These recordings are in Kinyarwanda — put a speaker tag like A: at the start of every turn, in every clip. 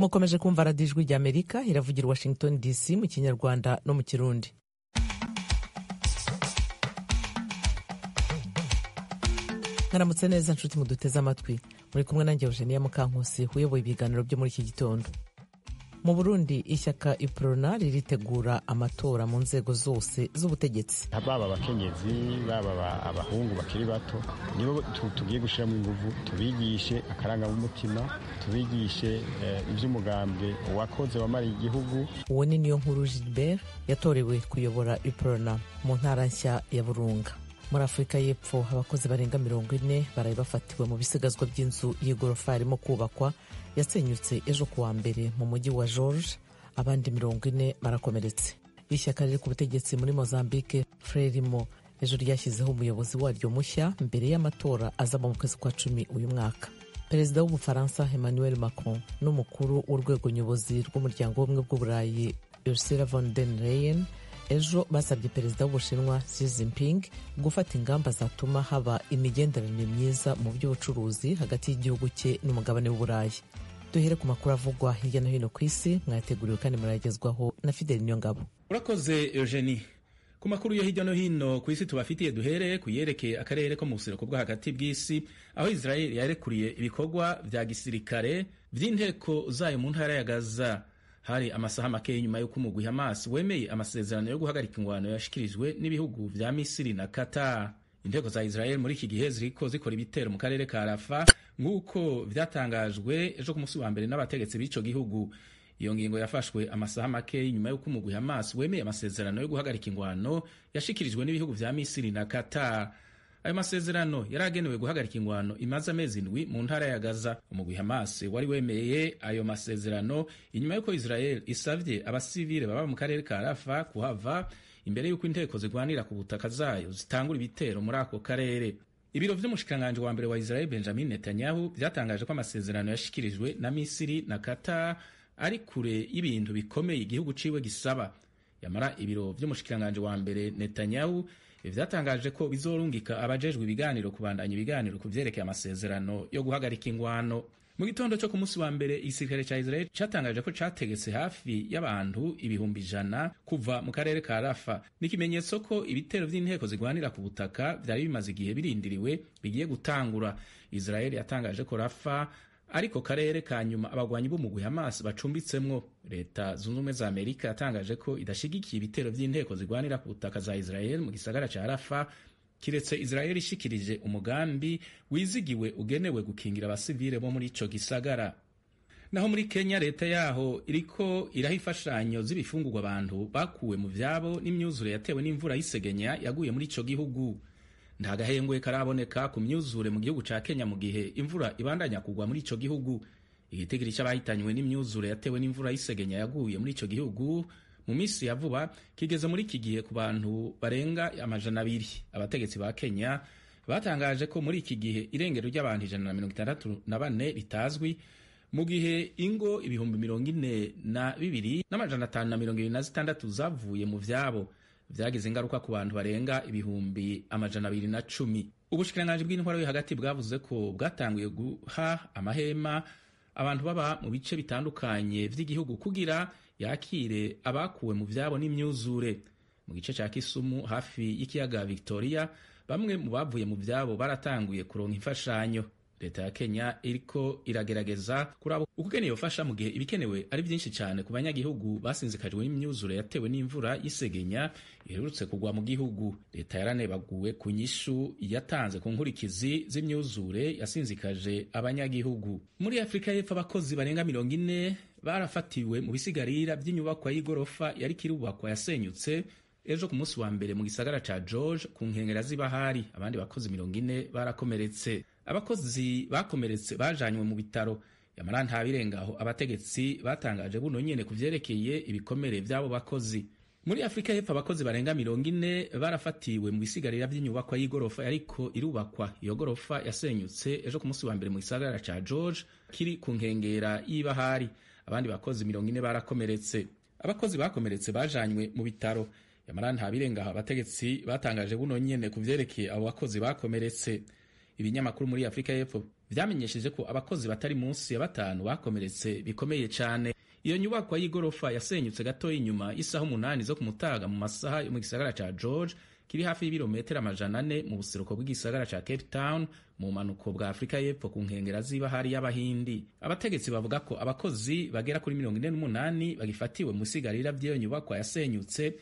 A: mukomeje kumva radiyo ijwi rya amerika iravugira washington dc mu kinyarwanda no mu kirundi. Mwaramutse neza nshuti muduteze amatwi. Muri kumwe nanjye eugenia mukankusi uyoboye ibiganiro byo muri iki gitondo. Mu burundi ishyaka iprona riritegura amatora mu nzego zose z'ubutegetsi.
B: Baba abakenyezi baba abahungu bakiri bato nibo tugiye gushyiramo ingufu tubigishe akarangamutima tubigishe iby'umugambwe wakoze wamariye igihugu.
A: Uwo ni niyo nkuru gilbert yatorewe kuyobora iprona mu ntara nshya ya burunga. Muri afurika y'epfo abakozi barenga mirongo ine baraye bafatiwe mu bisigazwa by'inzu y'igorofa yarimo kubakwa yasenyutse ejo kuwa mbere mu mujyi wa george abandi mirongo ine barakomeretse. Ishyaka riri ku butegetsi muri mozambique frelimo ejo ryashyizeho umuyobozi waryo mushya mbere y'amatora azaba mu kwezi kwa cumi uyu mwaka. Perezida w'ubufaransa emmanuel macron n'umukuru w'urwego nyobozi rw'umuryango w'ubumwe bw'uburayi ursula von den leyen ejo basabye perezida w'ubushinwa Xi Jinping gufata ingamba zatuma haba imigenderanire myiza mu by'ubucuruzi hagati y'igihugu cye n'umugabane w'uburayi. Duhere ku makuru avugwa hirya no hino ku isi mwayateguriwe kandi murayagezwaho na fideli niyongabo
C: urakoze eugenie. Ku makuru yo hirya no hino ku isi tubafitiye duhere ku yerekeye akarere ko mu buseruko bwo hagati bw'isi aho israel yarekuriye ibikorwa vya gisirikare vy'inteko zayo mu ntara ya gaza. Hari amasaha make nyuma y'uko umugwi Hamas wemeye amasezerano yo guhagarika ingwano yashikirijwe n'ibihugu vya Misiri na Qatar. Inteko za Israel muri iki gihe ziriko zikora ibitero mu karere ka Rafa nk'uko vyatangajwe ejo ku musi wa mbere n'abategetsi b'ico gihugu. Iyo ngingo yafashwe amasaha make inyuma y'uko umugwi Hamas wemeye amasezerano yo guhagarika ingwano yashikirijwe n'ibihugu vya Misiri na Qatar. Ayo masezerano yari agenewe guhagarika ingwano imaze amezi indwi mu ntara ya gaza. Umugwi hamas wari wemeye ayo masezerano inyuma y'uko israel isavye abasivile baba mu karere ka rafa kuhava imbere y'uko inteko zigwanira ku butaka zayo zitangura ibitero muri ako karere. Ibiro vy'umushikiranganji wa mbere wa israel benjamin netanyahu vyatangaje ko amasezerano yashikirijwe na misiri na qatar ari kure y'ibintu bikomeye igihugu ciwe gisaba. Yamara ibiro vy'umushikiranganji wa mbere netanyahu vyatangaje ko bizorungika abajejwe ibiganiro kubandanya ibiganiro ku vyerekeye amasezerano yo guhagarika ingwano. Mu gitondo co ku munsi wa mbere igisirikare ca israel catangaje ko categetse hafi y'abantu ibihumbi ijana kuva mu karere ka rafa ni ikimenyetso ko ibitero vy'inteko zigwanira ku butaka vyari bimaze igihe birindiriwe bigiye gutangura. Israel yatangaje ko rafa ariko karere ka nyuma abagwanyi b'umugwi Hamas bacumbitsemwo. Leta zunze ubumwe za Amerika yatangaje ko idashigikiye ibitero vy'inteko zigwanira ku butaka za Israel mu gisagara ca Rafa kiretse Israel ishikirije umugambi wizigiwe ugenewe gukingira abasivile bo muri ico gisagara. Naho muri Kenya leta yaho iriko iraha imfashanyo z'ibifungurwa abantu bakuwe mu vyabo n'imyuzure yatewe n'imvura y'isegenya yaguye muri ico gihugu nta gahengwe karaboneka ku myuzure mu gihugu ca Kenya mu gihe imvura ibandanya kugwa muri ico gihugu. Igitigiri c'abahitanywe n'imyuzure yatewe n'imvura y'isegenya yaguye muri ico gihugu mu misi ya vuba kigeze muri iki gihe ku bantu barenga amajana abiri. Abategetsi ba Kenya batangaje ko muri iki gihe irengero ry'abantu ijana na mirongo itandatu na bane ritazwi mu gihe ingo ibihumbi mirongo ine na bibiri n'amajana atanu na mirongo ibiri na zitandatu zavuye mu vyabo vyagize ingaruka ku bantu barenga ibihumbi amajana abiri na cumi. Ubushikiranganji bw'intwaro yo hagati bwavuze ko bwatanguye guha amahema abantu baba mu bice bitandukanye vy'igihugu kugira yakire abakuwe mu vyabo n'imyuzure. Mu gice ca kisumu hafi y'ikiyaga victoria bamwe mu bavuye mu vyabo baratanguye kuronka imfashanyo. Leta ya kenya iriko iragerageza kuraba ukugene yofasha mu gihe ibikenewe ari byinshi cyane ku banyagihugu basinzikajwe n'imyuzure yatewe n'imvura y'isegenya iherutse kugwa mu gihugu. Leta yaranebaguwe ku nyishu yatanze ku nkurikizi z'imyuzure yasinzikaje abanyagihugu. Muri afurika y'epfo abakozi barenga mirongo ine barafatiwe mu bisigarira by'inyubakwa y'igorofa yari kirubakwa yasenyutse ejo ku munsi wa mbere mu gisagara ca george ku nkengera z'ibahari. Abandi bakozi mirongo ine barakomeretse abakozi bakomeretse bajanywe mu bitaro. Yamara nta birengaho abategetsi batangaje buno nyene ku vyerekeye ibikomere vy'abo bakozi. Muri afurika y'epfo abakozi barenga mirongo ine barafatiwe mu bisigarira by'inyubakwa y'igorofa yariko irubakwa. Iyo gorofa yasenyutse ejo ku munsi wa mbere mu gisagara ca george kiri ku nkengera y'ibahari. Abandi bakozi mirongo ine barakomeretse. Abakozi bakomeretse bajanywe mu bitaro. Yamara nta birengaho abategetsi batangaje buno nyene ku vyerekeye abo bakozi bakomeretse ibinyamakuru muri afurika y'epfo vyamenyesheje ko abakozi batari munsi ya batanu bakomeretse bikomeye cane. Iyo nyubakwa y'igorofa yasenyutse gato inyuma isaha umunani zo kumutaga mu masaha yo mu gisagara ca george kiri hafi y'ibirometero amajana ane mu buseruko bw'igisagara ca cape town mu bumanuko bwa afurika y'epfo ku nkengera z'ibahari y'abahindi. Abategetsi bavuga ko abakozi bagera kuri mirongo ine n'umunani bagifatiwe mu sigarira vy'iyo nyubakwa yasenyutse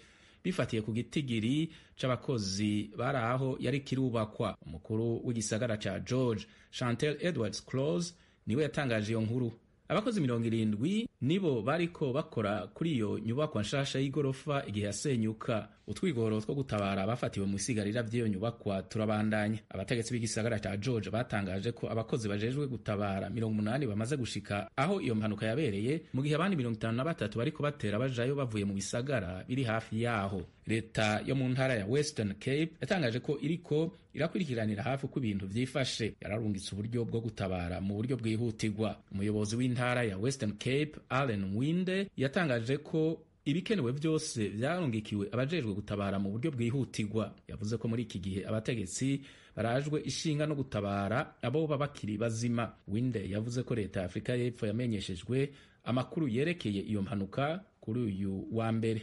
C: bifatiye ku gitigiri c'abakozi bari aho yari kirubakwa. Umukuru w'igisagara ca george chantel edwards close ni we yatangaje iyo nkuru. Abakozi mirongo irindwi nibo bariko bakora kuri iyo nyubakwa nshasha y'igorofa igihe yasenyuka. Utwigoro two gutabara bafatiwe mu isigarira vy'iyo nyubakwa turabandanya. Abategetsi b'igisagara ca george batangaje ko abakozi bajejwe gutabara mirongo umunani bamaze gushika aho iyo mpanuka yabereye mu gihe abandi mirongo itanu na batatu bariko batera bajayo bavuye mu bisagara biri hafi yaho. Leta yo mu ntara ya western cape yatangaje ko iriko irakurikiranira hafi uko ibintu vyifashe. Yararungitse uburyo bwo gutabara mu buryo bwihutirwa. Umuyobozi w'intara ya western cape allen winde yatangaje ko ibikenewe byose byarungikiwe abajejwe gutabara mu buryo bwihutirwa. Yavuze ko muri iki gihe abategetsi barajwe ishinga no gutabara abo baba bakiri bazima. Winde yavuze ko leta ya afurika y'epfo yamenyeshejwe amakuru yerekeye iyo mpanuka kuri uyu wa mbere.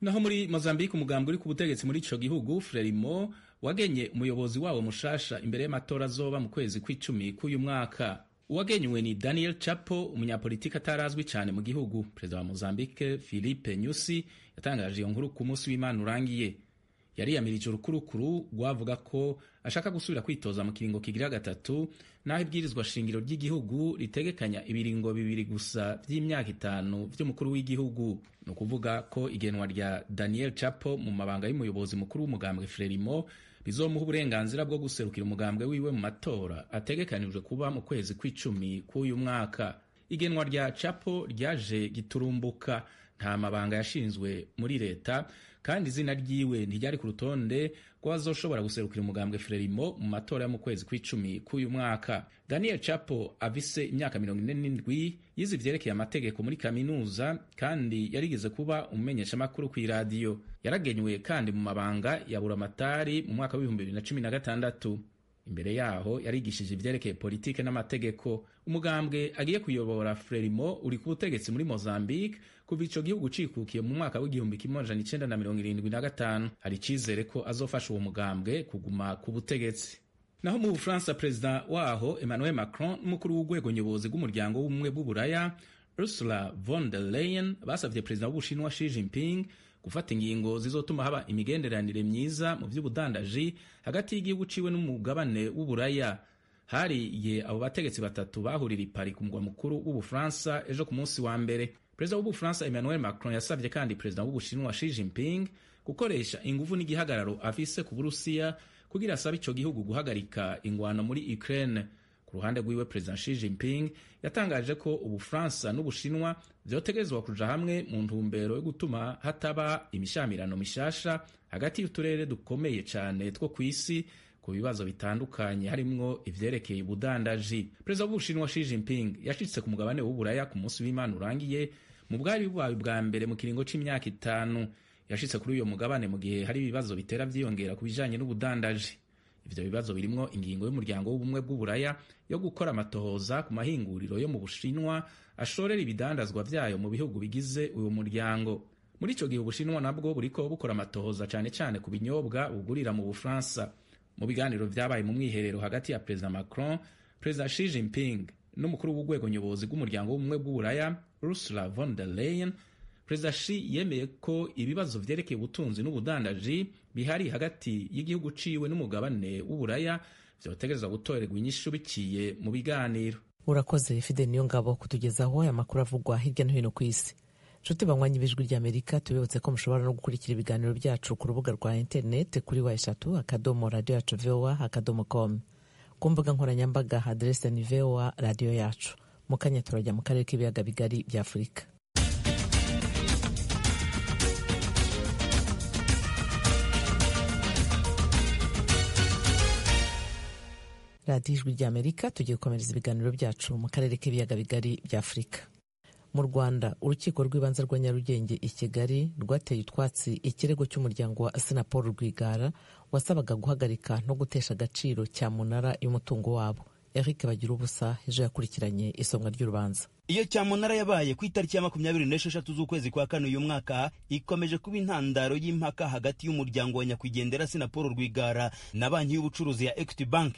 C: Naho muri mozambique umugambi uri ku butegetsi muri ico gihugu frelimo wagenye umuyobozi wawo mushasha imbere y'amatora azoba mu kwezi kw'icumi k'uyu mwaka uwagenywe ni daniel chapo umunyapolitiki atarazwi cyane mu gihugu. Perezida wa mozambique philippe nyusi yatangaje iyo nkuru ku munsi w'imana urangiye. Yariyamirije urukurukuru rwavuga ko ashaka gusubira kwitoza mu kiringo kigira gatatu naho ibwirizwa shingiro ry'igihugu ritegekanya ibiringo bibiri gusa by'imyaka itanu by'umukuru w'igihugu. Ni ukuvuga ko igenwa rya daniel chapo mu mabanga y'umuyobozi mukuru w'umugambwe frelimo bizomuha uburenganzira bwo guserukira umugambwe wiwe mu matora ategekanijwe kuba mu kwezi kw'icumi k'uyu mwaka. Igenwa rya chapo ryaje giturumbuka. Nta mabanga yashinzwe muri leta. Kandi izina ryiwe ntiryari ku rutonde rw'abazoshobora guserukira umugambwe frelimo mu matora yo mu kwezi kw'icumi k'uyu mwaka. Daniel chapo avise imyaka mirongo ine n'indwi yize ivyerekeye amategeko muri kaminuza kandi yarigeze kuba umumenyeshamakuru kw'iradiyo yaragenywe kandi mu mabanga ya buramatari mu mwaka w'ibihumbi bibiri na cumi na gatandatu imbere yaho yarigishije ivyerekeye politike n'amategeko umugambwe agiye kuyobora frelimo uri ku butegetsi muri mozambique kuva ico gihugu cikukiye mu mwaka w'igihumbi kimwe amajana icenda na mirongo irindwi na gatanu. Hari icizere ko azofasha uwo mugambwe kuguma ku butegetsi. Naho mu bufaransa perezida waho emmanuel macron n'umukuru w'urwego nyobozi rw'umuryango w'ubumwe bw'uburaya ursula von der leyen basavye perezida w'ubushinwa xi jinping gufata ingingo zizotuma haba imigenderanire myiza mu vy'ubudandaji hagati y'igihugu ciwe n'umugabane w'uburaya. Hari hariye abo bategetsi batatu bahurira i Paris ku mugwa mukuru w'ubufaransa ejo ku munsi wa mbere. Perezida w'ubufaransa emmanuel macron yasabye kandi perezida w'ubushinwa xi jinping gukoresha inguvu n'igihagararo afise ku burusiya kugira asabe ico gihugu guhagarika ingwano muri ukraine ku ruhande rwiwe perezida xi jinping yatangaje ko ubufaransa n'ubushinwa vyotegerezwa kuja hamwe mu ntumbero yo gutuma hataba imishamirano mishasha hagati y'uturere dukomeye cane two kw'isi ku bibazo bitandukanye harimwo ivyerekeye ubudandaji. Perezida w'ubushinwa xi jinping yashitse ku mugabane w'uburaya ku munsi w'imana urangiye mu bwari bubaye bwa mbere mu kiringo c'imyaka itanu. Yashitse kuri uyo mugabane mu gihe hari ibibazo bitera vyiyongera ku bijanye n'ubudandaji ivyo bibazo birimwo ingingo y'umuryango w'ubumwe bw'uburaya yo gukora amatohoza ku mahinguriro yo mu bushinwa ashorera ibidandazwa vyayo mu bihugu bigize uyu muryango. Muri ico gihe ubushinwa nabwo buriko bukora amatohoza cane cane ku binyobwa bugurira mu bufaransa. Mu biganiro vyabaye mu mwiherero hagati ya perezida macron perezida xi jinping n'umukuru w'urwego nyobozi bw'umuryango w'ubumwe bw'uburaya ursula von der leyen perezida shi yemeye ko ibibazo vyerekeye ubutunzi n'ubudandaji bihari hagati y'igihugu ciwe n'umugabane w'uburaya vyotegerezwa gutorerwa inyishu biciye mu biganiro.
A: Urakoze fide niyo ngabo kutugezaho aya makuru avugwa hirya no hino ku isi. Nshuti banywanyi b'ijwi ry'amerika tubibutse ko mushobora no gukurikira ibiganiro byacu ku rubuga rwa interineti kuri wa eshatu akadomo radiyo yacu vowa akadomo komu ku mbuga nkoranyambaga aderese ni vowa radiyo yacu. Mu kanya turajya mu karere k'ibiyaga bigari bya radiyo ijwi ry'amerika tugiye gukomereza ibiganiro byacu mu karere k'ibiyaga bigari bya afurika. Mu rwanda urukiko rw'ibanze rwa nyarugenge i kigali rwateye utwatsi ikirego cy'umuryango wa sinapol rwigara wasabaga guhagarika no gutesha agaciro cyamunara y'umutungo wabo. Eric bagira ubusa ejo yakurikiranye isomwa ry'urubanza.
D: Iyo cyamunara yabaye ku itariki ya makumyabiri n'esheshatu z'ukwezi kwa kane uyu mwaka ikomeje kuba intandaro y'impaka hagati y'umuryango wa nyakwigendera sinapol rwigara na banki y'ubucuruzi ya equity bank.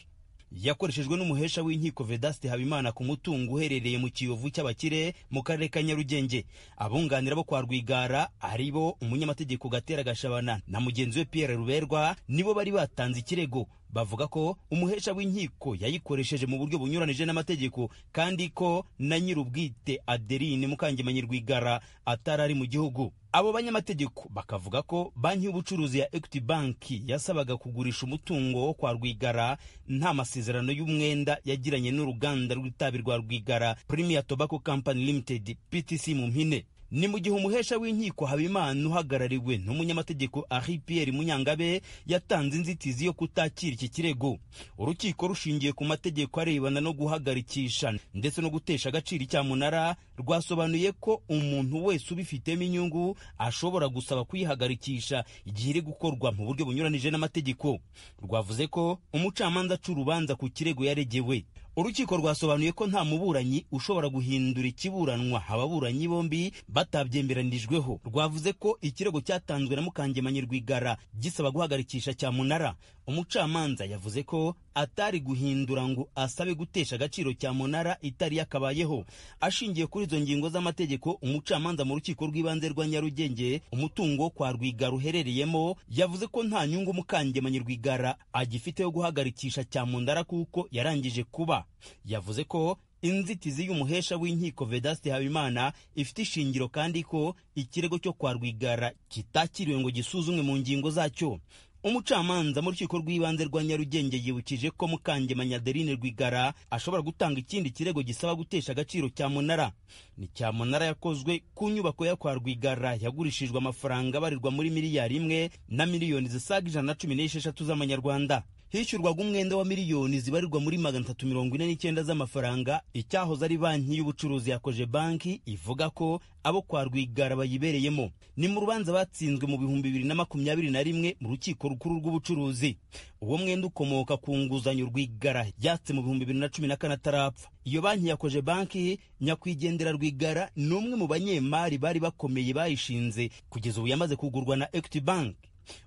D: Yakoreshejwe n'umuhesha w'inkiko vedaste habimana ku mutungo uherereye mu kiyovu cy'abakire mu karere ka nyarugenge. Abunganira bo kwa rwigara ari bo umunyamategeko gatera gashabana na mugenzi we pierre ruberwa nibo bari batanze ikirego. Bavuga ko umuhesha w'inkiko yayikoresheje mu buryo bunyuranije n'amategeko kandi ko na nyir'ubwite adeline mukangemanyi rwigara atari ari mu gihugu. Abo banyamategeko bakavuga ko banki y'ubucuruzi ya equity bank yasabaga kugurisha umutungo wo kwa rwigara nta masezerano y'umwenda yagiranye n'uruganda rw'itabi rwa rwigara premier tobacco company limited ptc mu mpine. Ni mu gihe umuhesha w'inkiko habimana uhagarariwe n'umunyamategeko ari pierre munyangabe yatanze inzitizi yo kutakira iki kirego. Urukiko rushingiye ku mategeko arebana no guhagarikisha ndetse no gutesha agaciro icyamunara rwasobanuye ko umuntu wese ubifitemo inyungu ashobora gusaba kuyihagarikisha igihe iri gukorwa mu buryo bunyuranije n'amategeko. Rwavuze ko umucamanza aca urubanza ku kirego yaregewe. Urukiko rwasobanuye ko nta muburanyi ushobora guhindura ikiburanwa. Ababuranyi bombi batabyemeranijweho. Rwavuze ko ikirego cyatanzwe na mukangemanyi rwigara gisaba guhagarikisha cyamunara. Umucamanza yavuze ko atari guhindura ngo asabe gutesha agaciro cya munara itari yakabayeho. Ashingiye kuri izo ngingo z'amategeko umucamanza mu rukiko rw'ibanze rwa nyarugenge umutungo kwa rwigara uherereyemo yavuze ko nta nyungu mukangemanyi rwigara agifite yo guhagarikisha cya mundara kuko yarangije kuba. Yavuze ko inzitizi y'umuhesha w'inkiko vedaste habimana ifite ishingiro kandi ko ikirego cyo kwa rwigara kitakiriwe ngo gisuzumwe mu ngingo zacyo umucamanza mu rukiko rw'ibanze rwa nyarugenge yibukije ko mukangemanyi adeline rwigara ashobora gutanga ikindi kirego gisaba gutesha agaciro cyamunara ni cyamunara yakozwe ku nyubako ya kwa rwigara. Yagurishijwe amafaranga abarirwa muri miliyari imwe na miliyoni zisaga ijana na cumi n'esheshatu z'amanyarwanda. Hishyurwaga umwenda wa miliyoni zibarirwa muri magana atatu mirongo ine n'icyenda z'amafaranga icyahoze ari banki y'ubucuruzi yakoje banki ivuga ko abo kwa rwigara bayibereyemo. Ni mu rubanza batsinzwe mu bihumbi bibiri na makumyabiri na rimwe mu rukiko rukuru rw'ubucuruzi. Uwo mwenda ukomoka ku nguzanyo rwigara yatse mu bihumbi bibiri na cumi na kane atarapfa iyo banki yakoje banki nyakwigendera rwigara ni umwe mu banyemari bari bakomeye bayishinze kugeza ubu yamaze kugurwa na equity bank.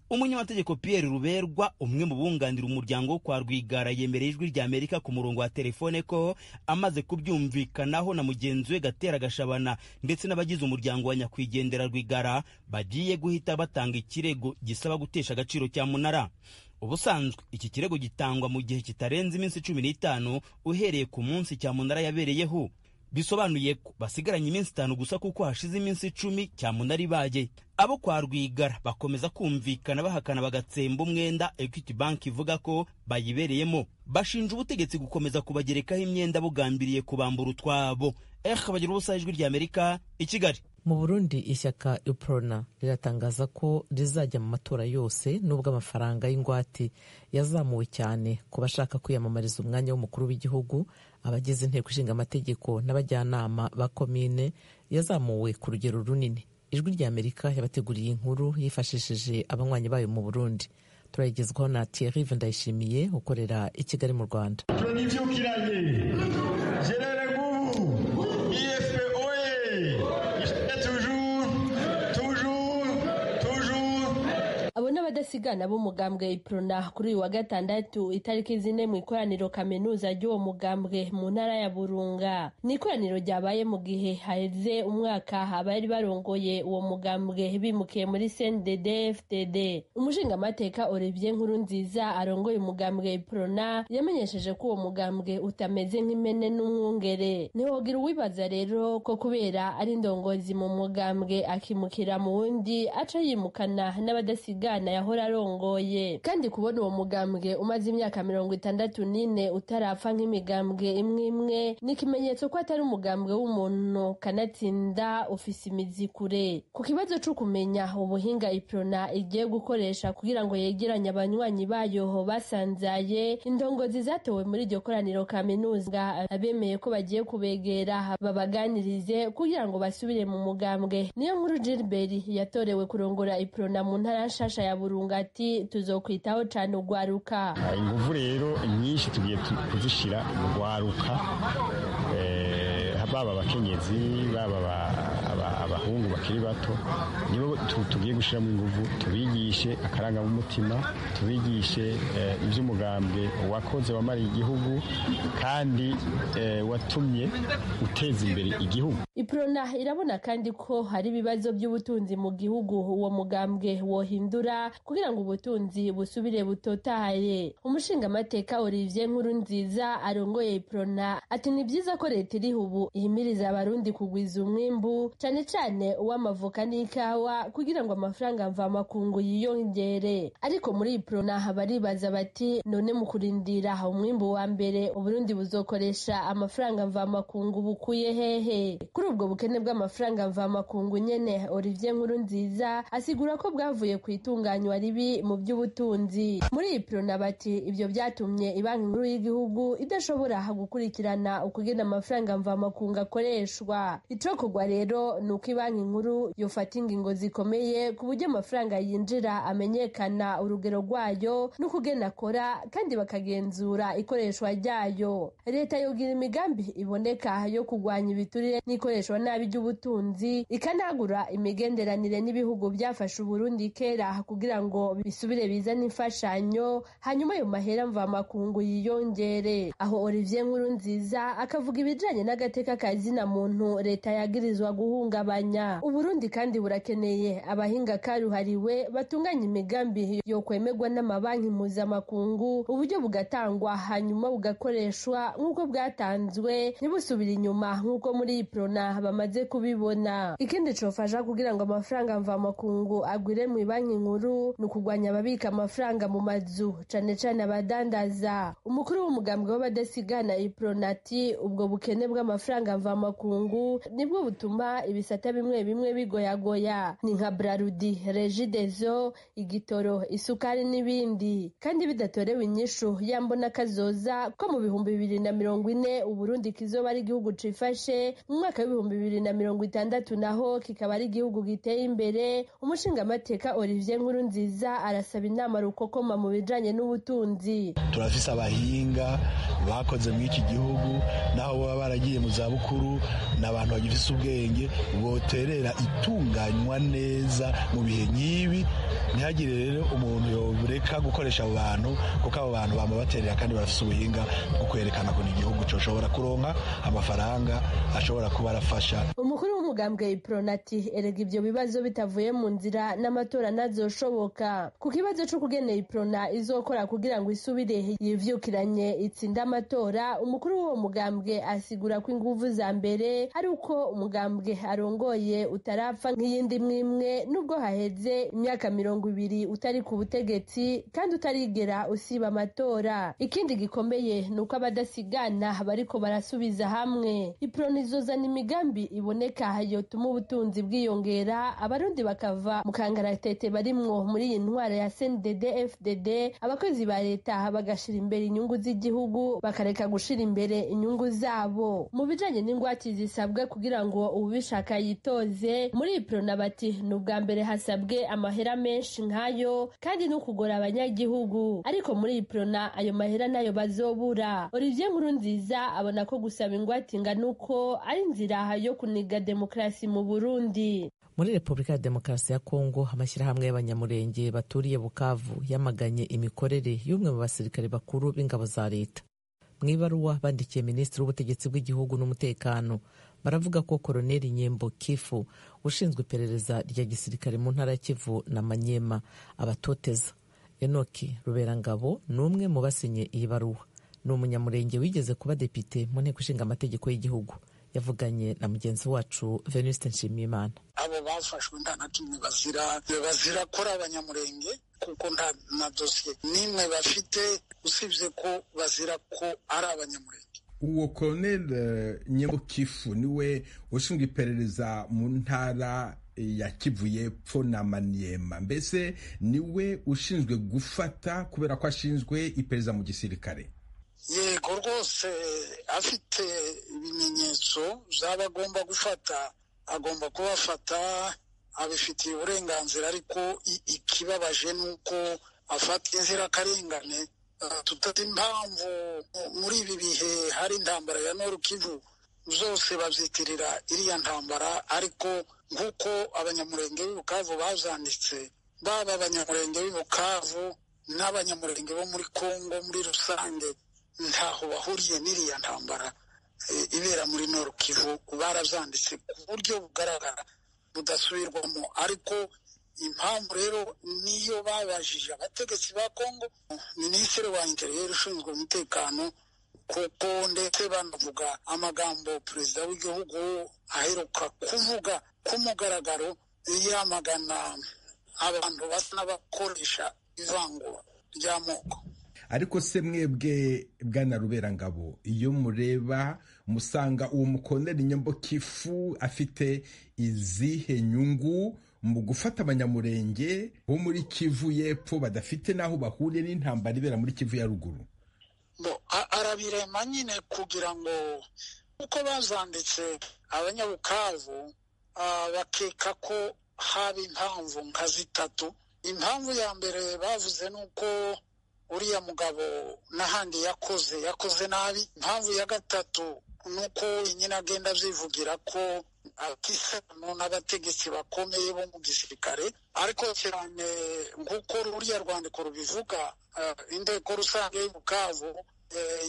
D: Umunyamategeko Pierre Ruberwa umwe mu bunganira umuryango wo kwa Rwigara yemereye ijwi rya Amerika ku murongo wa telefone ko amaze kubyumvikanaho na mugenzi we Gatera Gashabana ndetse n'abagize umuryango wa nyakwigendera Rwigara bagiye guhita batanga ikirego gisaba gutesha agaciro cya munara. Ubusanzwe iki kirego gitangwa mu gihe kitarenze iminsi cumi n'itanu uhereye ku munsi cyamunara yabereyeho. Bisobanuye ko basigaranye iminsi itanu gusa kuko hashize iminsi icumi cyamunara ibaye abo kwa rwigara bakomeza kumvikana bahakana bagatsemba umwenda equity bank ivuga ko bayibereyemo. Bashinja ubutegetsi gukomeza kubagerekaho imyenda bugambiriye kubambura utwabo. Eh bagira ubusa ijwi rya amerika i kigali.
A: Mu burundi ishyaka uprona riratangaza ko rizajya mu matora yose nubwo amafaranga y'ingwate yazamuwe cyane ku bashaka kwiyamamariza umwanya w'umukuru w'igihugu abagize inteko ishinga amategeko n'abajyanama ba komine yazamuwe ku rugero runini. Ijwi rya amerika yabateguriye inkuru yifashishije abanywanyi bayo mu burundi. Turayigezwaho na Thierry Ndayishimiye ukorera i Kigali mu Rwanda.
E: Abo n'abadasigana b'umugambwe iprona kuri uyu wa gatandatu itariki zine mu ikoraniro kaminuza ry'uwo mugambwe mu ntara ya burunga. Ni ikoraniro ryabaye mu gihe haheze umwaka abari barongoye uwo mugambwe bimukiye muri cndd ftd umushingamateka olivier nkuru nziza arongoye umugambwe iprona yamenyesheje ko uwo mugambwe utameze nk'imene n'umwungere. Ntiwogira uwibaza rero ko kubera ari indongozi mu mugambwe akimukira mu wundi aca yimukana n'abadasigana yahora arongoye. Kandi kubona uwo mugambwe umaze imyaka mirongo itandatu n'ine utarapfa nk'imigambwe imwe imwe ni ikimenyetso ko atari umugambwe w'umuntu kanatsinda ufise imizi kure. Ku kibazo co kumenya ubuhinga iprona igiye gukoresha kugira ngo yegeranye abanywanyi bayo basanzaye indongozi zatowe muri iryo koraniro kaminuza abemeye ko bagiye kubegera babaganirize kugira ngo basubire mu mugambwe. Niyo nkuru Gilbert yatorewe kurongora iprona mu ntara nshasha ya Burunga ati tuzokwitaho cane ugwaruka
B: inguvu rero nyinshi tugiye kuzishira mu gwaruka baba abakenyezi baba abahungu bakiri bato nibo tugiye gushyiramo ingufu tubigishe akarangamutima tubigishe iby'umugambwe wakoze wamariye igihugu kandi watumye uteza imbere igihugu.
E: Iprona irabona kandi ko hari ibibazo by'ubutunzi mu gihugu uwo mugambwe wohindura kugira ngo ubutunzi busubire butotahaye. Umushingamateka olivier nkuru nziza arongoye iprona ati ni byiza ko leta iriho ubu ihimiriza abarundi kugwiza umwimbu cyane cyane uw'amavoka n'ikawa kugira ngo amafaranga mvamakungu yiyongere. Ariko muri iprona baribaza bati none mu kurindira umwimbu wa mbere uburundi buzokoresha amafaranga mvamakungu bukuye hehe? Kuri ubwo bukene bw'amafaranga mvamakungu nyene olivier nkuru nziza asigura ko bwavuye ku itunganywa ribi mu by'ubutunzi. Muri iprona bati ibyo byatumye ibanki nkuru y'igihugu idashobora gukurikirana ukugena amafaranga mvamakungu akoreshwa. Icokorwa rero ni uko ibanki nkuru yofata ingingo zikomeye ku buryo amafaranga yinjira amenyekana urugero rwayo n'ukugena akora kandi bakagenzura ikoreshwa ryayo. Leta yogira imigambi iboneka yo kurwanya ibiturire n'ikoreshwa nabi ry'ubutunzi ikanagura imigenderanire n'ibihugu byafashe uburundi kera kugira ngo bisubire bizane imfashanyo hanyuma ayo mahera mvamakungu yiyongere. Aho olivier nkuru nziza akavuga ibijanye n'agateka ka zina muntu leta yagirizwa guhungabanya uburundi kandi burakeneye. Abahinga karuhariwe batunganya imigambi yo kwemerwa n'amabanki mpuzamakungu. Uburyo bugatangwa hanyuma bugakoreshwa nk'uko bwatanzwe ntibusubire inyuma nk'uko muri iprona bamaze kubibona. Ikindi cofasha kugira ngo amafaranga mvamakungu agwire mu banki nkuru ni ukugwanya ababika amafaranga mu mazu cane cane abadandaza. Umukuru w'umugambwe w'abadasigana ipronati ubwo bukene bw'amafaranga mvamakungu ni bwo butuma ibisata bimwe bimwe bigoyagoya. Ni nka brarudi regidezo igitoro isukari n'ibindi. Kandi bidatorewe inyishu. Yambona kazoza ko mu bihumbi bibiri na mirongo ine uburundi kizoba ari igihugu cifashe mu mwaka w'ibihumbi bibiri na mirongo itandatu naho kikaba ari igihugu giteye imbere. Umushingamateka olivier nkuru nziza arasaba inama rukokoma mu bijanye n'ubutunzi.
F: Turafise abahinga bakoze muri iki gihugu naho baba baragiye mu zabukuru ni abantu bagifise ubwenge boterera itunganywa neza mu bihe nk'ibi. Ntihagire rero umuntu yoreka gukoresha abo bantu kuko abo bantu bama baterera kandi barafise ubuhinga bwo kwerekana ko igihugu coshobora kuronka amafaranga ashobora kuba arafasha.
E: Umukuru w'umugambwe ipronati erega ibyo bibazo bitavuye mu nzira n'amatora ntazoshoboka. Ku kibazo co kugenera iprona izokora kugira ngo isubire yivyukiranye itsinda amatora umukuru w'uwo mugambwe asigura ko inguvu za mbere ari uko umugambwe arongoye utarapfa nk'iyindi mwimwe nubwo haheze imyaka mirongo ibiri utari ku butegetsi kandi utarigera usiba amatora. Ikindi gikomeye ni uko abadasigana bariko barasubiza hamwe. Iprona izozana imigambi iboneka yotuma ubutunzi bwiyongera abarundi bakava mu kangaratete barimwo muri iyi ntwara ya CNDD FDD abakozi ba leta bagashira imbere inyungu z'igihugu bakareka gushira imbere inyungu zabo. Mu bijanye n'ingwate zisabwa kugira ngo ubishaka yitoze muri iprona bati ni ubwa mbere hasabwe amahera menshi nk'ayo kandi no kugora abanyagihugu. Ariko muri iprona ayo mahera na yo bazobura. Olivier Nkurunziza abona ko gusaba ingwate ingana uko ari inzira yo kuniga demokarasi mu Burundi.
A: Muri repubulika ya demokarasi ya kongo amashyirahamwe y'abanyamurenge baturiye bukavu yamaganye imikorere y'umwe mu basirikare bakuru b'ingabo za leta. Mu ibaruwa bandikiye minisitiri w'ubutegetsi bw'igihugu n'umutekano. Baravuga ko koroneli nyembo kifu ushinzwe iperereza rya gisirikare mu ntara ya kivu na manyema abatoteza. Enoki ruberangabo ni umwe mu basinye iyi baruwa. Ni umunyamurenge wigeze kuba depite mu nteko ishinga amategeko y'igihugu. Yavuganye na mugenzi wacu venuste nshimiyimana.
G: Abo bafashwe nta na kimwe bazira bazira ko ari abanyamurenge kuko nta na dosiye n'imwe bafite usibye ko bazira ko ari abanyamurenge.
H: Uwo koroneli nyamukifu ni we ushinzwe iperereza mu ntara ya kivu y'epfo na maniyema mbese ni we ushinzwe gufata kubera ko ashinzwe iperereza mu gisirikare.
G: Yego rwose afite ibimenyetso zaba agomba gufata agomba kubafata abifitiye uburenganzira ariko ikibabaje ni uko afata inzirakarengane. Tutazi impamvu muri ibi bihe hari intambara ya kivu zose babyitirira iriya ntambara ariko nk'uko abanyamurenge b'i bukavu bazanditse baba abanyamurenge b'i bukavu n'abanyamurenge bo muri kongo muri rusange ntaho bahuriye n'iriya ntambara ibera muri noru kivu barabyanditse ku buryo bugaragara budasubirwamo. Ariko impamvu rero niyo babajije abategetsi ba kongo minisitiri wa interiyeri ushinzwe umutekano kuko ndetse banavuga amagambo perezida w'igihugu aheruka kuvuga ku mugaragaro yamagana abantu basa n'abakoresha ivangura ry'amoko
H: ariko se mwebwe bwana ruberangabo iyo mureba musanga uwo mukoneri nyambokifu afite izihe nyungu mu gufata abanyamurenge bo muri kivu y'epfo badafite n'aho bahuriye n'intambara ibera muri kivu ya ruguru?
G: Arabirema nyine kugira ngo uko bazanditse abanyabukavu bakeka ko haba impamvu nka zitatu. Impamvu ya mbere bavuze ni uko uriya mugabo n'ahandi yakoze yakoze nabi. Impamvu ya gatatu ni uko nyine agenda abyivugira ko atisano n'abategetsi bakomeye bo mu gisirikare. Ariko cyane nk'uko ruriya rwandiko rubivuga inteko rusange y'ubukavu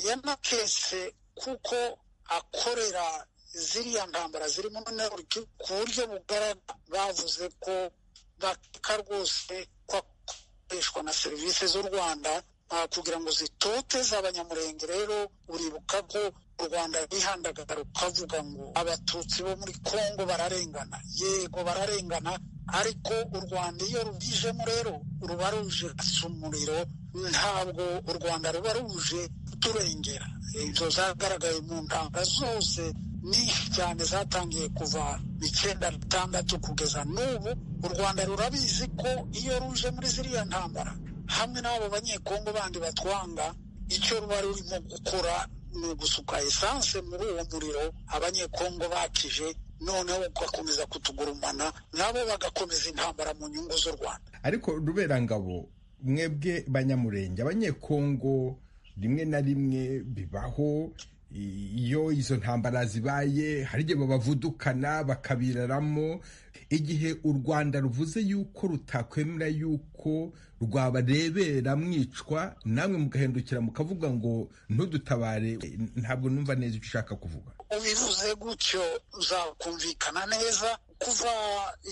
G: yanakese kuko akorera ziriya ntambara zirimo ku buryo bugaragara bavuze ko bakeka rwose ko akoreshwa na serivisi z'u rwanda. Kugira ngo zitoteze abanyamurenge rero uribuka ko u rwanda rwihandagaga rukavuga ngo abatutsi bo muri kongo bararengana. Yego bararengana. Ariko u rwanda iyo rubijemo rero ruba ruje umuriro ntabwo u rwanda ruba ruje kuturengera. Ibyo zagaragaye mu ntambara zose nyinshi cyane zatangiye kuva icyenda bitandatu kugeza n'ubu u rwanda rurabizi ko iyo ruje muri ziriya ntambara hamwe n'abo banyekongo bandi batwanga icyo ruba rurimo gukora ni ugusuka esanse muri uwo muriro abanyekongo bakije noneho ugakomeza kutugurumana nabo bagakomeza intambara mu nyungu z'u rwanda.
H: Ariko ruberangabo mwebwe banyamurenge abanyekongo rimwe na rimwe bibaho iyo izo ntambara zibaye hari igihe babavudukana bakabiraramo. Igihe u rwanda ruvuze yuko rutakwemera yuko rwabarebera mwicwa namwe mugahindukira mukavuga ngo ntudutabare. Ntabwo numva neza icyo ushaka kuvuga.
G: Ubivuze gutyo uzakumvikana neza. Kuva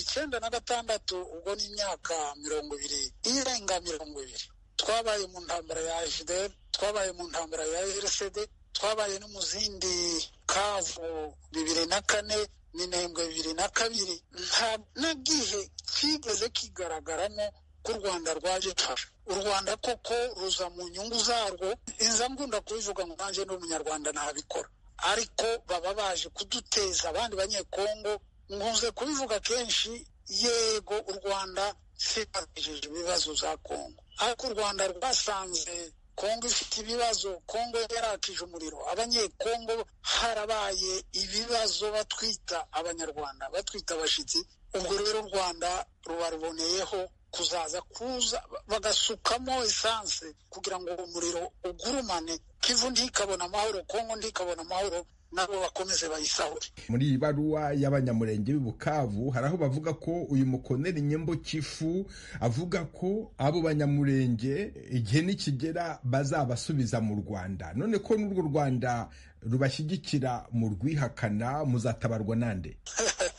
G: icyenda na gatandatu ubwo ni imyaka mirongo ibiri irenga mirongo ibiri. Twabaye mu ntambara ya fdr twabaye mu ntambara ya rsd twabaye no mu zindi kavu bibiri na kane n'intembwe bibiri na kabiri. Nta n'igihe kigeze kigaragaramo ko u rwanda rwaje rufasha u rwanda koko ruza mu nyungu zarwo. Inza ngunda kubivuga ngo nanjye ni umunyarwanda ntabikora ariko baba baje kuduteza abandi banyekongo nkunze kubivuga kenshi yego u rwanda sibagejeje ibibazo za kongo. Ariko u rwanda rwasanze kongo ifite ibibazo kongo yarakije umuriro. Abanyekongo harabaye ibibazo batwita abanyarwanda batwita abashyitsi. Ubwo rero u rwanda ruba ruboneyeho kuzaza kuza bagasukamo esanse kugira ngo umuriro ugurumane. Kivu ntikabona amahoro kongo ntikabona amahoro. Nabo bakomeze bayisahure
H: muri iyi baruwa y'abanyamurenge b'ubukavu hari aho bavuga ko uyu mukoneri nyembo kifu avuga ko abo banyamurenge igihe nikigera bazabasubiza mu rwanda. None ko n'urwo rwanda rubashyigikira mu rwihakana muzatabarwa nande?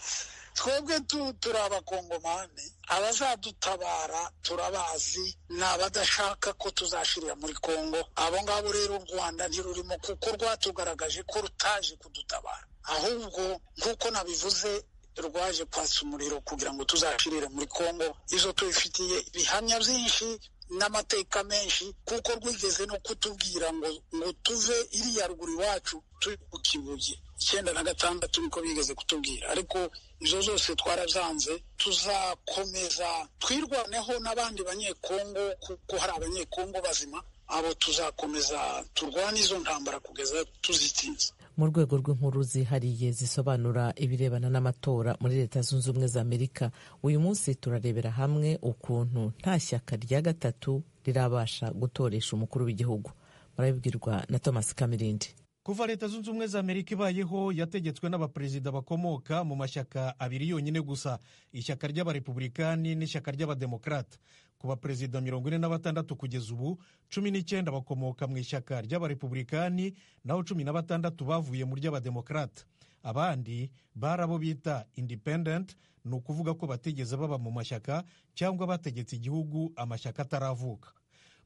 G: twebwe turi abakongomani abazadutabara turabazi. Ni abadashaka ko tuzashirira muri kongo. Abo ngabo rero u rwanda ntirurimo kuko rwatugaragaje ko rutaje kudutabara. Ahubwo nk'uko nabivuze rwaje kwatsa umuriro kugira ngo tuzashirire muri kongo. Izo tubifitiye ibihamya byinshi n'amateka menshi kuko rwigeze no kutubwira ngo ngo tuve iriya ruguru iwacu turi ku kibuye. Icyenda na gatandatu niko bigeze kutubwira. Ariko izo zose twarabyanze tuzakomeza twirwaneho n'abandi banyekongo kuko hari abanyekongo bazima abo tuzakomeza turwane izo ntambara kugeza tuzitsinze.
A: Mu rwego rw'inkuru zihariye zisobanura ibirebana n'amatora muri leta zunze ubumwe za amerika. Uyu munsi turarebera hamwe ukuntu nta shyaka rya gatatu rirabasha gutoresha umukuru w'igihugu. Murabibwirwa na thomas kamirindi.
I: Kuva leta zunze ubumwe za amerika ibayeho yategetswe n'abaperezida bakomoka mu mashyaka abiri yonyine gusa. Ishyaka ry'abarepublikani n'ishyaka ry'abademokarata ku baperezida mirongo ine na batandatu kugeza ubu cumi n'icyenda bakomoka mu ishyaka ry'abarepublikani naho cumi na batandatu bavuye mu ry'abademokarata abandi bari abo bita independent ni ukuvuga ko batigeze baba mu mashyaka cyangwa bategetse igihugu amashyaka ataravuka.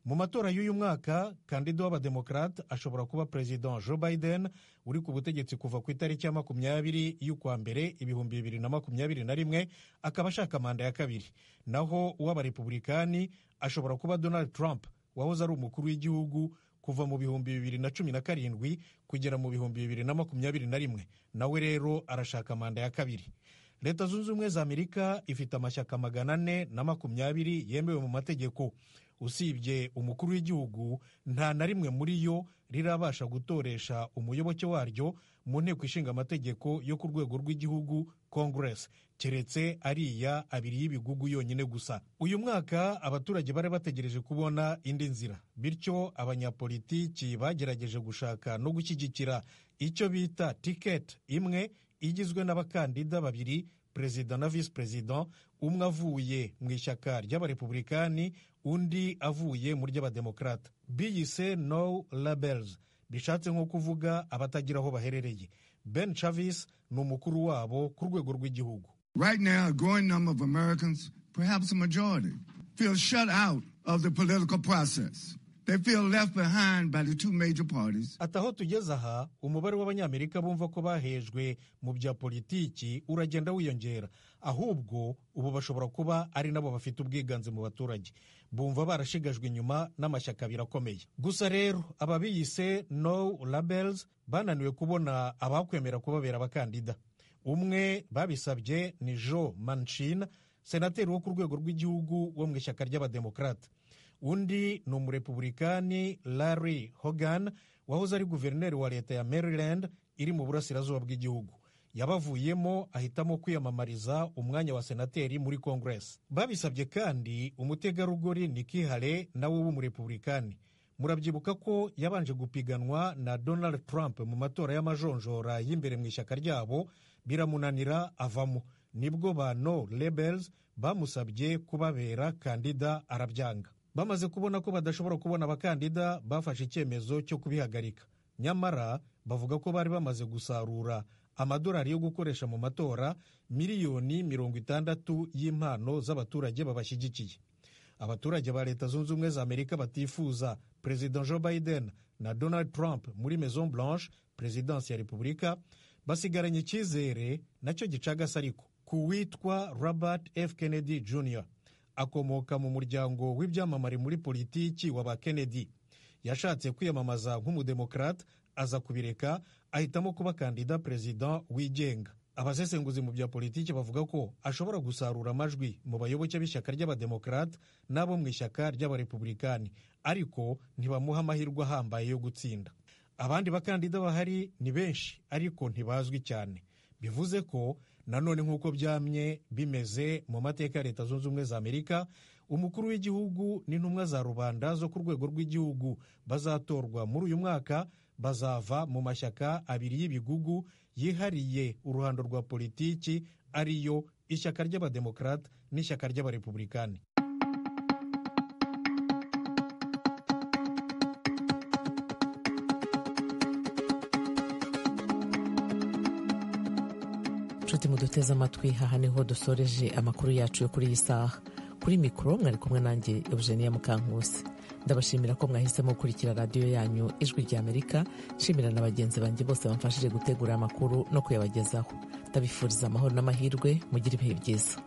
I: Mu matora y'uyu mwaka kandida w'abademokarate ashobora kuba perezida joe biden uri ku butegetsi kuva ku itariki ya makumyabiri y'ukwa mbere ibihumbi bibiri na makumyabiri na rimwe akaba ashaka manda ya kabiri. Naho uw'abarepublikani ashobora kuba donald trump wahoze ari umukuru w'igihugu kuva mu bihumbi bibiri na cumi na karindwi kugera mu bihumbi bibiri na makumyabiri na rimwe. Nawe rero arashaka manda ya kabiri. Leta zunze ubumwe za amerika ifite amashyaka magana ane na makumyabiri yemewe mu mategeko. Usibye umukuru w'igihugu nta na rimwe muri yo rirabasha gutoresha umuyoboke waryo mu nteko ishinga amategeko yo ku rwego rw'igihugu congress. Keretse ariya abiri y'ibigugu yonyine gusa. Uyu mwaka abaturage bari bategereje kubona indi nzira. Bityo abanyapolitiki bagerageje gushaka no gushyigikira icyo bita tiketi imwe igizwe n'abakandida babiri perezida na visi perezida umwe avuye mu ishyaka ry'abarepublikani undi avuye mu ry'abademokarata biyise no labels. Bishatse nko kuvuga abatagira aho baherereye. Ben chavis ni umukuru wabo ku rwego rw'igihugu.
J: Right now a growing number of americans perhaps a majority feel shut out of the political process. They feel left behind by the two major parties.
I: ati tugeze aha umubare w'abanyamerika bumva ko bahejwe mu bya politiki uragenda wiyongera. Ahubwo ubu bashobora kuba ari nabo bafite ubwiganze mu baturage. Bumva barashigajwe inyuma n'amashyaka abiri akomeye gusa rero aba biyise no labels bananiwe kubona abakwemera kubabera abakandida. Umwe babisabye ni joe manchin senateri wo ku rwego rw'igihugu wo mu ishyaka ry'abademokarata undi ni umurepublikani larry hogan wahoze ari guverineri wa leta ya maryland iri mu burasirazuba bw'igihugu. Yabavuyemo ahitamo kwiyamamariza umwanya wa senateri muri congress. Babisabye kandi umutegarugori Nikki Haley nawe w'umurepublikani. Murabyibuka ko yabanje gupiganwa na donald trump mu matora y'amajonjora y'imbere mu ishyaka ryabo biramunanira avamo. Nibwo ba no labels bamusabye kubabera kandida arabyanga. Bamaze kubona ko badashobora kubona abakandida bafashe icyemezo cyo kubihagarika. Nyamara bavuga ko bari bamaze gusarura amadolari yo gukoresha mu matora miliyoni mirongo itandatu y'impano z'abaturage babashyigikiye. Abaturage ba leta zunze ubumwe za amerika batifuza perezida joe biden na donald trump muri maison blanche perezidansi ya repubulika basigaranye icyizere na cyo gicagase ariko ku witwa robert f. Kennedy jr akomoka mu muryango w'ibyamamare muri politiki wa ba kennedy. Yashatse kwiyamamaza nk'umudemokarate aza kubireka ahitamo kuba kandida perezida wigenga. Abasesenguzi mu bya politiki bavuga ko ashobora gusarura amajwi mu bayoboke b'ishyaka ry'abademokarate n'abo mu ishyaka ry'abarepublikani ariko ntibamuha amahirwe ahambaye yo gutsinda. Abandi bakandida bahari ni benshi ariko ntibazwi cyane. Bivuze ko nanone nk'uko byamye bimeze mu mateka ya leta zunze ubumwe za amerika umukuru w'igihugu n'intumwa za rubanda zo ku rwego rw'igihugu bazatorwa muri uyu mwaka bazava mu mashyaka abiri y'ibigugu yihariye. Uruhando rwa politiki ariyo ishyaka ry'abademokarate n'ishyaka ry'abarepublikani.
A: Nshuti muduteze amatwi aha ni ho dusoreje amakuru yacu yo kuri iyi saha. Kuri mikoro mwari kumwe nanjye eugenia mukankusi. Ndabashimira ko mwahisemo gukurikira radiyo yanyu ijwi rya amerika. Nshimira na bagenzi banjye bose bamfashije gutegura amakuru no kuyabagezaho. Ndabifuriza amahoro n'amahirwe mugire ibihe byiza.